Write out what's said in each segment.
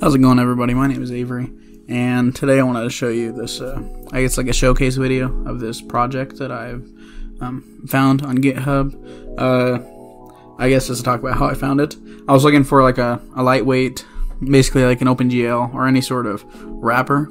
How's it going, everybody? My name is Avery, and today I wanted to show you this. Uh, I guess like a showcase video of this project that I've um, found on GitHub. Uh, I guess just to talk about how I found it. I was looking for like a, a lightweight, basically like an OpenGL or any sort of wrapper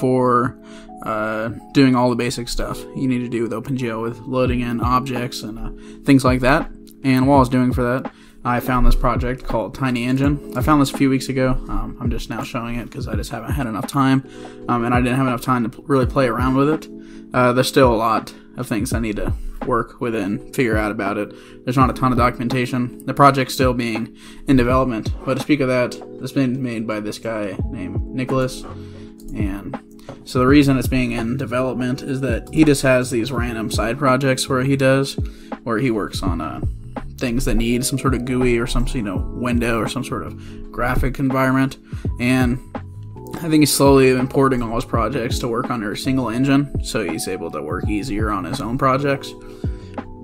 for uh, doing all the basic stuff you need to do with OpenGL with loading in objects and uh, things like that. And while I was doing for that, I found this project called Tiny Engine. I found this a few weeks ago. Um, I'm just now showing it because I just haven't had enough time, um, and I didn't have enough time to really play around with it. Uh, there's still a lot of things I need to work with and figure out about it. There's not a ton of documentation. The project's still being in development, but to speak of that, it's been made by this guy named Nicholas, and so the reason it's being in development is that he just has these random side projects where he does, where he works on uh, things that need some sort of GUI or some you know window or some sort of graphic environment, and I think he's slowly importing all his projects to work under a single engine, so he's able to work easier on his own projects.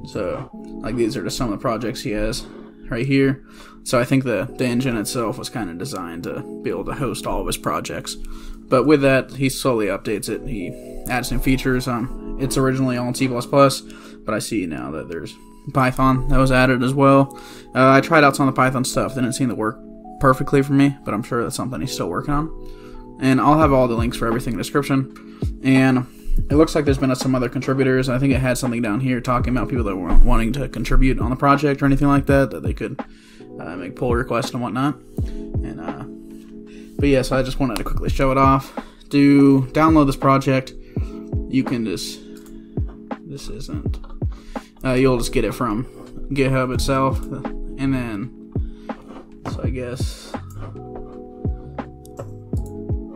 So, like these are just some of the projects he has right here. So I think the, the engine itself was kind of designed to be able to host all of his projects. But with that, he slowly updates it. He adds new features. Um, it's originally all in C++, but I see now that there's Python that was added as well. Uh, I tried out some of the Python stuff. Didn't seem to work perfectly for me, but I'm sure that's something he's still working on. And I'll have all the links for everything in the description. And it looks like there's been some other contributors. I think it had something down here talking about people that were wanting to contribute on the project or anything like that, that they could uh, make pull requests and whatnot. And uh, but yeah, so I just wanted to quickly show it off. Do download this project, you can just this isn't. Uh, you'll just get it from GitHub itself, and then so I guess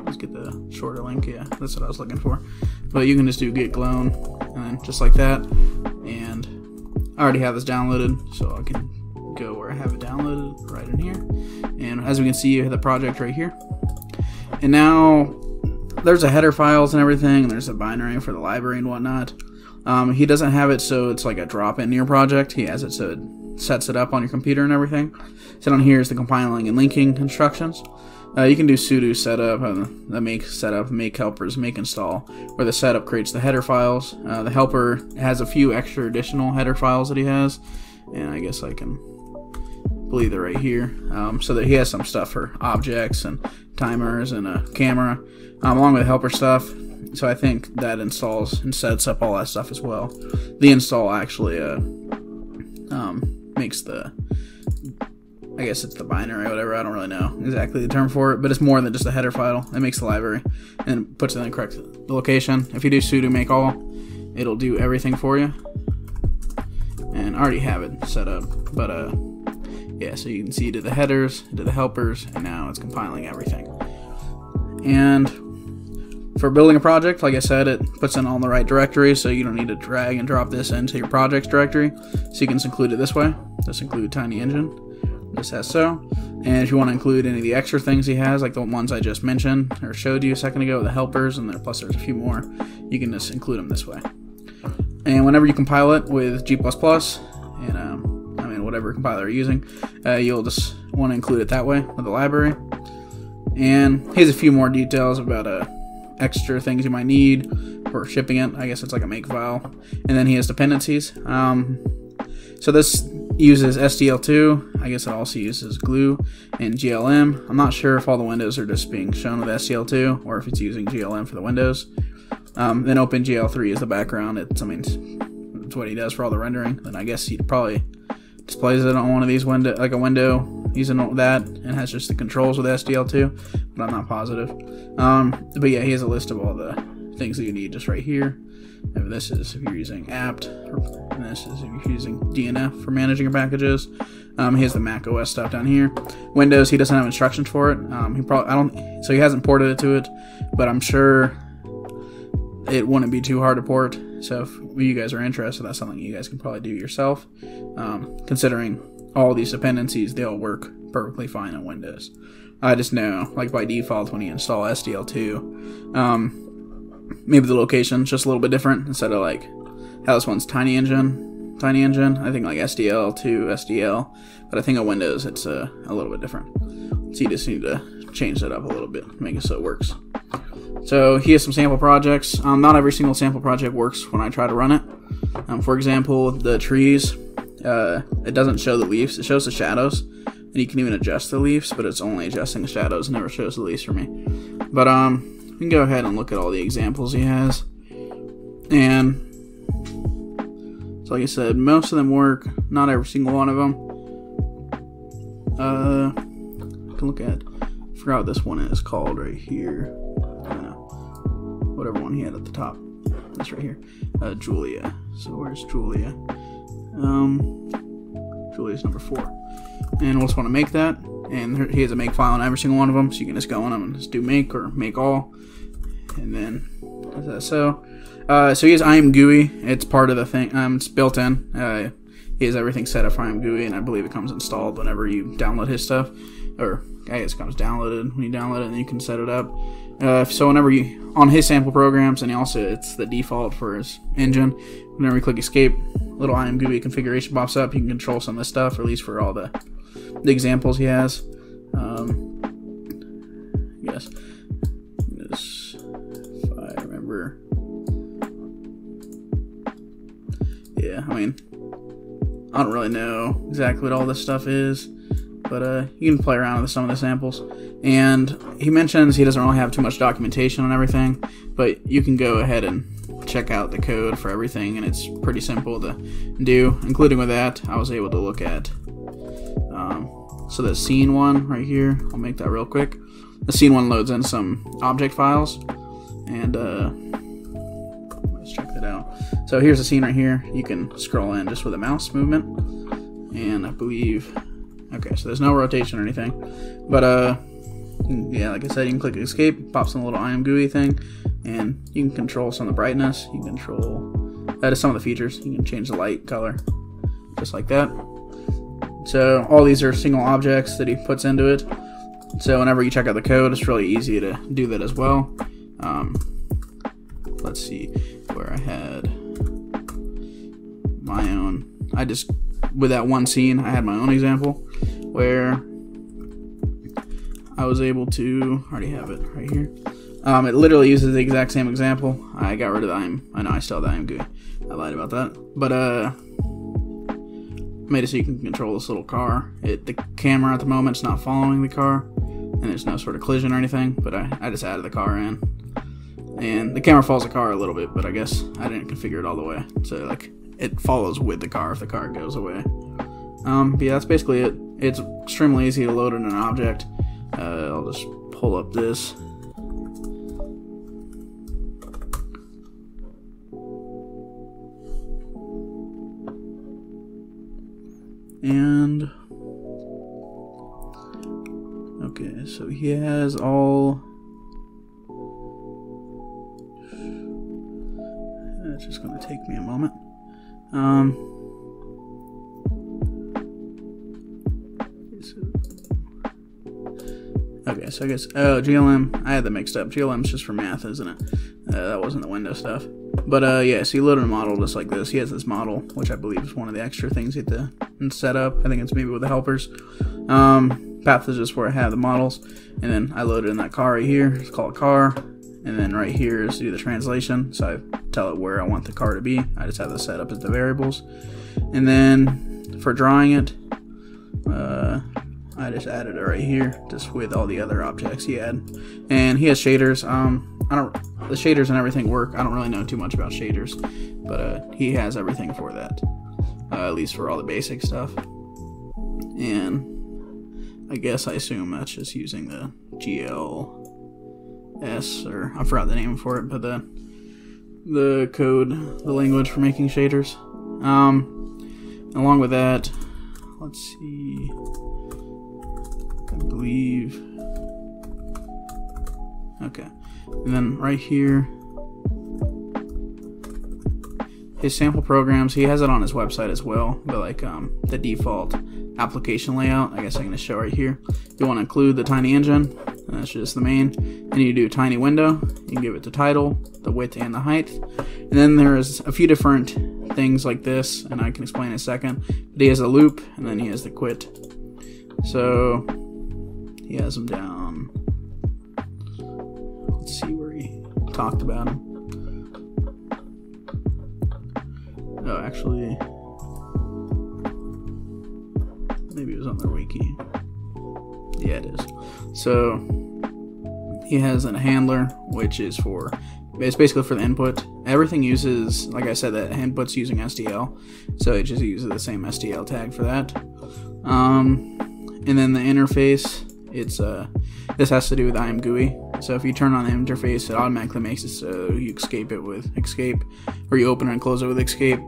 let's get the shorter link. Yeah, that's what I was looking for. But you can just do git clone and then just like that. And I already have this downloaded, so I can go where I have it downloaded right in here. And as we can see, you have the project right here. And now there's a header files and everything. And there's a binary for the library and whatnot. Um, he doesn't have it so it's like a drop in your project. He has it so it sets it up on your computer and everything. So down here is the compiling and linking instructions. Uh, you can do sudo setup, uh, the make setup, make helpers, make install, where the setup creates the header files. Uh, the helper has a few extra additional header files that he has, and I guess I can believe they're right here. Um, so that he has some stuff for objects and timers and a camera, um, along with helper stuff. So I think that installs and sets up all that stuff as well. The install actually uh, um, makes the I guess it's the binary or whatever. I don't really know exactly the term for it, but it's more than just a header file. It makes the library and puts it in the correct location. If you do sudo make all, it'll do everything for you. And I already have it set up, but uh, yeah. So you can see to the headers, to the helpers, and now it's compiling everything. And for building a project, like I said, it puts in all in the right directory, so you don't need to drag and drop this into your projects directory. So you can just include it this way. Just include Tiny Engine just as so. And if you want to include any of the extra things he has, like the ones I just mentioned or showed you a second ago, the helpers, and there, plus there's a few more, you can just include them this way. And whenever you compile it with G++, and um, I mean whatever compiler you're using, uh, you'll just want to include it that way with the library. And here's a few more details about uh, extra things you might need for shipping it. I guess it's like a make file. And then he has dependencies. Um, so this uses SDL2. I guess it also uses GLEW and GLM. I'm not sure if all the windows are just being shown with SDL2 or if it's using GLM for the windows. Um, then OpenGL3 is the background. It's, I mean, it's what he does for all the rendering. Then I guess he probably displays it on one of these window, like a window using all that, and has just the controls with SDL2. But I'm not positive. Um, but yeah, he has a list of all the things that you need just right here. And this is if you're using apt, and this is if you're using DNF for managing your packages. Um, he has the Mac OS stuff down here. Windows, he doesn't have instructions for it. Um, he probably I don't, so he hasn't ported it to it, but I'm sure it wouldn't be too hard to port. So if you guys are interested, that's something you guys can probably do yourself. Um, considering all these dependencies, they all work perfectly fine on Windows. I just know, like by default, when you install SDL2, um, maybe the location's just a little bit different instead of like how this one's tiny engine tiny engine i think like SDL2, sdl but i think on windows it's uh, a little bit different so you just need to change that up a little bit, make it so it works. So he has some sample projects. Um, not every single sample project works when I try to run it. Um, for example, the trees, uh, it doesn't show the leaves; it shows the shadows, and you can even adjust the leaves, but it's only adjusting the shadows. It never shows the leaves for me. But um, we can go ahead and look at all the examples he has, and so like I said, most of them work. Not every single one of them. Uh, can look at. I forgot what this one is called right here. whatever one he had at the top. That's right here. Uh, Julia. So where's Julia? Um, Julia's number four. And we'll just want to make that. And he has a make file on every single one of them, so you can just go on them and just do make or make all. And then, so, uh, so he has IMGUI. It's part of the thing. Um, it's built in. Uh, he has everything set up for IMGUI, and I believe it comes installed whenever you download his stuff. Or I guess it comes downloaded when you download it, and you can set it up. Uh, so whenever you on his sample programs, and also it's the default for his engine. Whenever you click escape, little IMGUI configuration pops up. You can control some of this stuff, or at least for all the the examples he has. Um, yes, this if I remember. Yeah, I mean, I don't really know exactly what all this stuff is, but uh, you can play around with some of the samples. And he mentions he doesn't really have too much documentation on everything, but you can go ahead and check out the code for everything, and it's pretty simple to do. Including with that, I was able to look at. Um, so the scene one right here, I'll make that real quick. The scene one loads in some object files, and uh, let's check that out. So here's the scene right here. You can scroll in just with a mouse movement, and I believe. Okay, so there's no rotation or anything, but uh, yeah, like I said, you can click escape, pops in a little IMGUI thing, and you can control some of the brightness. You can control that is some of the features. You can change the light color, just like that. So all these are single objects that he puts into it. So whenever you check out the code, it's really easy to do that as well. Um, let's see where I had my own. I just with that one scene, I had my own example where I was able to already have it right here. Um, it literally uses the exact same example. I got rid of the I'm. I know I still have the IMGUI. I lied about that, but uh, made it so you can control this little car. It the camera at the moment is not following the car, and there's no sort of collision or anything. But I I just added the car in, and the camera follows the car a little bit, but I guess I didn't configure it all the way. So like it follows with the car if the car goes away. Um, yeah, that's basically it. It's extremely easy to load in an object. Uh, I'll just pull up this. And okay, so he has all. It's just going to take me a moment. Um. Okay, so I guess oh GLM. I had that mixed up. GLM's just for math, isn't it? Uh, that wasn't the window stuff. But uh, yeah, so you load a model just like this. He has this model, which I believe is one of the extra things you have to set up. I think it's maybe with the helpers. Um, path is just where I have the models, and then I loaded in that car right here. It's called car, and then right here is do the translation. So I tell it where I want the car to be. I just have this set up as the variables, and then for drawing it, uh, I just added it right here, just with all the other objects he had. And he has shaders. Um, I don't, the shaders and everything work. I don't really know too much about shaders, but uh, he has everything for that, uh, at least for all the basic stuff. And I guess I assume that's just using the GLS, or I forgot the name for it, but the the code, the language for making shaders. Um, along with that, let's see. I believe. Okay. And then right here, his sample programs, he has it on his website as well, but like um, the default application layout, I guess I'm going to show right here. You want to include the tiny engine, that's just the main, and you do a tiny window, you give it the title, the width, and the height. And then there's a few different things like this, and I can explain in a second. But he has a loop, and then he has the quit. So he has them down Let's see where he talked about him. Oh, actually, maybe it was on the wiki. Yeah, it is. So he has a handler, which is for it's basically for the input. Everything uses, like I said, that input's using SDL, so it just uses the same SDL tag for that. Um, and then the interface, it's uh, this has to do with IMGUI. So if you turn on the interface, it automatically makes it so you escape it with escape, or you open and close it with escape.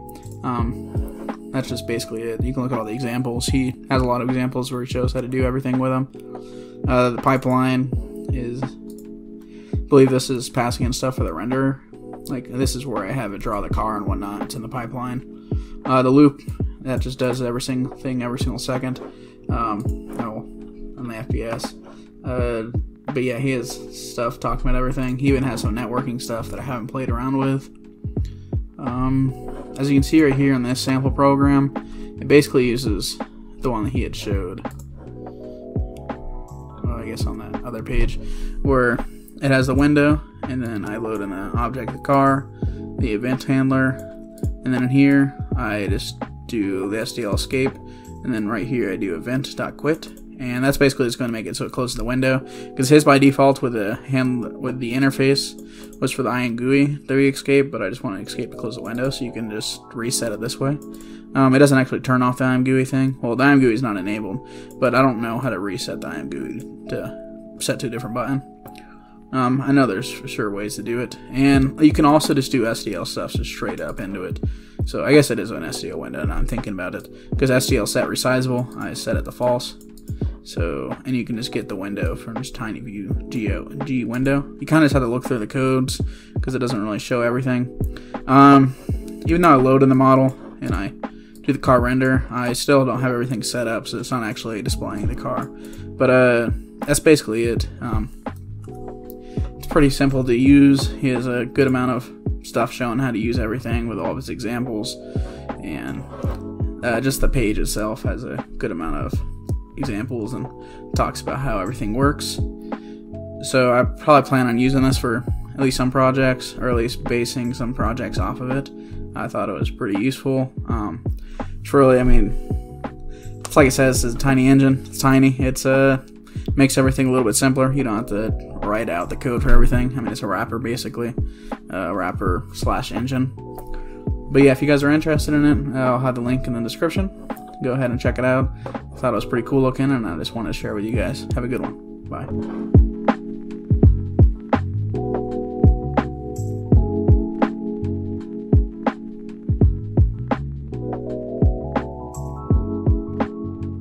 Um, that's just basically it. You can look at all the examples. He has a lot of examples where he shows how to do everything with them. Uh, the pipeline is, I believe this is passing in stuff for the renderer. Like this is where I have it draw the car and whatnot. It's in the pipeline. Uh, the loop that just does every single thing every single second. Um, oh, on the FPS. Uh, but yeah, he has stuff talking about everything. He even has some networking stuff that I haven't played around with. Um, as you can see right here in this sample program, it basically uses the one that he had showed. Guess on that other page, where it has the window, and then I load in the object, the car, the event handler, and then in here I just do the SDL escape, and then right here I do event.quit, and that's basically just going to make it so it closes the window because his by default with the hand with the interface was for the IMGUI that we escape, but I just want to escape to close the window, so you can just reset it this way. Um, it doesn't actually turn off the IMGUI thing. Well, the IMGUI is not enabled, but I don't know how to reset the IMGUI to set to a different button. Um, I know there's for sure ways to do it, and you can also just do SDL stuff just straight up into it. So I guess it is an SDL window, and I'm thinking about it because SDL set resizable. I set it to false. So, and you can just get the window from this tiny view Geo G window. You kind of just have to look through the codes because it doesn't really show everything. Um, even though I load in the model and I do the car render, I still don't have everything set up, so it's not actually displaying the car. But uh, that's basically it. Um, it's pretty simple to use. He has a good amount of stuff showing how to use everything with all of his examples, and uh, just the page itself has a good amount of examples and talks about how everything works. So I probably plan on using this for at least some projects, or at least basing some projects off of it. I thought it was pretty useful. Um, really, I mean, it's like it says, it's a tiny engine. It's tiny. It's uh makes everything a little bit simpler. You don't have to write out the code for everything. I mean, it's a wrapper basically, a wrapper slash engine. But yeah, if you guys are interested in it, I'll have the link in the description. Go ahead and check it out. I thought it was pretty cool looking, and I just wanted to share with you guys. Have a good one. Bye.